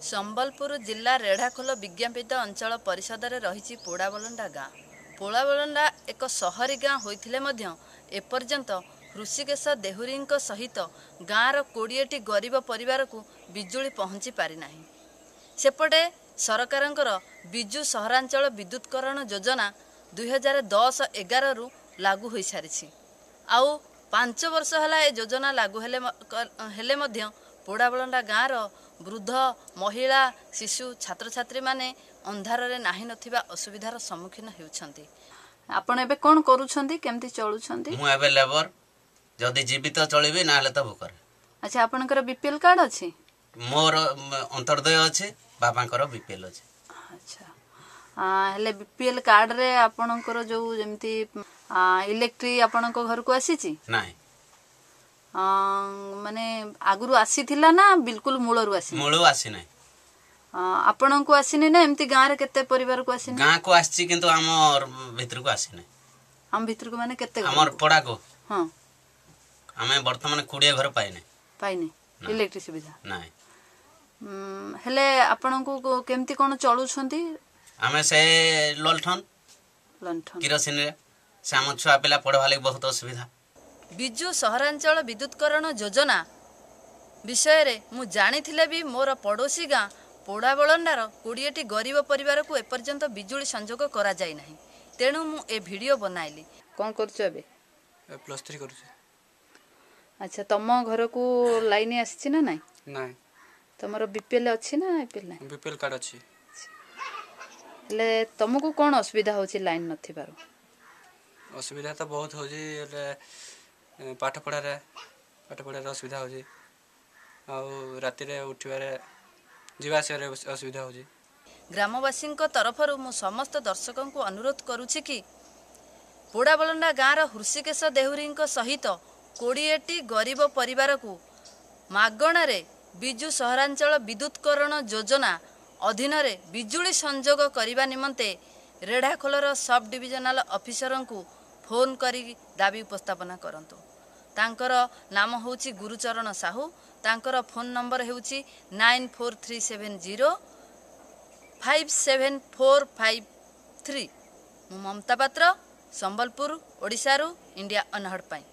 ସମ୍ବଲପୁର ଜିଲ୍ଲା ରେଢ଼ାଖୋଲ ବିଜ୍ଞାପିତ ଅଞ୍ଚଳ ପରିଷଦରେ ରହିଛି ପୋଡ଼ାବଲଣ୍ଡା ଗାଁ। ପୋଡ଼ାବଲଣ୍ଡା ଏକ ସହରୀ ଗାଁ ହୋଇଥିଲେ ମଧ୍ୟ ଏପର୍ଯ୍ୟନ୍ତ ହୃଷିକେଶ ଦେହୁରୀଙ୍କ ସହିତ ଗାଁର କୋଡ଼ିଏଟି ଗରିବ ପରିବାରକୁ ବିଜୁଳି ପହଞ୍ଚି ପାରିନାହିଁ। ସେପଟେ ସରକାରଙ୍କର ବିଜୁ ସହରାଞ୍ଚଳ ବିଦ୍ୟୁତକରଣ ଯୋଜନା ଦୁଇହଜାର ଦଶ ଏଗାରରୁ ଲାଗୁ ହୋଇସାରିଛି। ଆଉ ପାଞ୍ଚ ବର୍ଷ ହେଲା ଏ ଯୋଜନା ଲାଗୁ ହେଲେ ହେଲେ ମଧ୍ୟ ପୋଡ଼ାବଳଣ୍ଡା ଗାଁର ବୃଦ୍ଧ ମହିଳା ଶିଶୁ ଛାତ୍ରଛାତ୍ରୀମାନେ ଅନ୍ଧାରରେ ନାହିଁ ନଥିବା ଅସୁବିଧାର ସମ୍ମୁଖୀନ ହେଉଛନ୍ତି। ଆପଣ ଏବେ କ'ଣ କରୁଛନ୍ତି? କେମିତି ଚଳୁଛନ୍ତି? ମୁଁ ଏବେ ଲେବର ଯଦି ଯିବି ତ ଚଳିବି ନହେଲେ ତ ଭୋକରେ। ଆଚ୍ଛା ଆପଣଙ୍କର ବିପିଏଲ କାର୍ଡ ଅଛି? ମୋର ଅନ୍ତର୍ଦୟ ଅଛି ବାବାଙ୍କର ବିପିଏଲ ଅଛି। ଆଚ୍ଛା। ହେଲେ ବିପିଏଲ କାର୍ଡରେ ଆପଣଙ୍କର ଯୋଉ ଯେମିତି ଇଲେକ୍ଟ୍ରି ଆପଣଙ୍କ ଘରକୁ ଆସିଛି? ନାହିଁ ମାନେ ଆଗରୁ ଆସିଥିଲା ନା ବିଲକୁଲ ମୂଳରୁ ଆସିନି? ମୂଳୁ ଆସିନାହିଁ। ଆ, ଆପଣଙ୍କୁ ଆସିନି ନା ଏମିତି ଗାଁରେ କେତେ ପରିବାରକୁ ଆସିନି? ଗାଁକୁ ଆସିଛି କିନ୍ତୁ ଆମର ଭିତରକୁ ଆସିନାହିଁ। ଆମ ଭିତରକୁ ମାନେ କେତେ ଘର? ଆମର ପଡ଼ାକୁ। ହଁ। ଆମେ ବର୍ତ୍ତମାନ କୋଡ଼ିଏ ଘର ପାଇନେ। ପାଇନି? ଇଲେକ୍ଟ୍ରି ସୁବିଧା? ନାହିଁ ଉମ୍, ହେଲେ ଆପଣଙ୍କୁ କ- କେମିତି କ'ଣ ଚଳୁଛନ୍ତି? ଆମେ ସେ ଲଲଠନ ଲଣ୍ଠନ। କିରୋସିନରେ। ସେ ଆମ ଛୁଆ ପିଲା ପଢ଼ବା ଲାଗି ବହୁତ ଅସୁବିଧା। ବିଜୁ ସହରାଞ୍ଚଳ ବିଦ୍ୟୁତକରଣ ଯୋଜନା ବିଷୟରେ ମୁଁ ଜାଣିଥିଲେ ବି ମୋର ପଡ଼ୋଶୀ ଗାଁ ପୋଡ଼ାବଳଣ୍ଡାର କୋଡ଼ିଏଟି ଗରିବ ପରିବାରକୁ ଏପର୍ଯ୍ୟନ୍ତ ବିଜୁଳି ସଂଯୋଗ କରାଯାଇ ନାହିଁ। ତେଣୁ ମୁଁ ଏ ଭିଡ଼ିଓ ବନାଇଲି। କ'ଣ କରୁଛ ଏବେ? ପ୍ଲସ୍ ଥ୍ରୀ କରୁଛି। ଆଚ୍ଛା ତମ ଘରକୁ ଲାଇନ୍ ଆସିଛି ନା ନାହିଁ ନାଇଁ। ତମର ବିପିଏଲ୍ ଅଛି ନା ଆଇପିଏଲ୍ ନାହିଁ? ବି ପି ଏଲ୍ କାର୍ଡ଼ ଅଛି। ହେଲେ ତମକୁ କ'ଣ ଅସୁବିଧା ହେଉଛି ଲାଇନ୍ ନଥିବାରୁ? ଅସୁବିଧା ତ ବହୁତ ହେଉଛି ହେଲେ ପାଠ ପଢ଼ାରେ ପାଠ ପଢ଼ାରେ ଅସୁବିଧା ହେଉଛି। ଆଉ ରାତିରେ ଉଠିବାରେ ଯିବା ଆସିବାରେ ଅସ- ଅସୁବିଧା ହେଉଛି। ଗ୍ରାମବାସୀଙ୍କ ତରଫରୁ ମୁଁ ସମସ୍ତ ଦର୍ଶକଙ୍କୁ ଅନୁରୋଧ କରୁଛି କି ପୋଡ଼ାବଲଣ୍ଡା ଗାଁର ହୃଷିକେଶ ଦେହୁରୀଙ୍କ ସହିତ କୋଡ଼ିଏଟି ଗରିବ ପରିବାରକୁ ମାଗଣାରେ ବିଜୁ ସହରାଞ୍ଚଳ ବିଦ୍ୟୁତକରଣ ଯୋଜନା ଅଧୀନରେ ବିଜୁଳି ସଂଯୋଗ କରିବା ନିମନ୍ତେ ରେଢ଼ାଖୋଲର ସବ୍ ଡିଭିଜନାଲ ଅଫିସରଙ୍କୁ ଫୋନ୍ କରି ଦାବି ଉପସ୍ଥାପନା କରନ୍ତୁ। ତାଙ୍କର ନାମ ହେଉଛି ଗୁରୁଚରଣ ସାହୁ। ତାଙ୍କର ଫୋନ୍ ନମ୍ବର ହେଉଛି nine four three seven zero five seven four five three ମୁଁ ମମତା ପାତ୍ର ସମ୍ବଲପୁର ଓଡ଼ିଶାରୁ ଇଣ୍ଡିଆ ଅନହଡ଼ ପାଇଁ।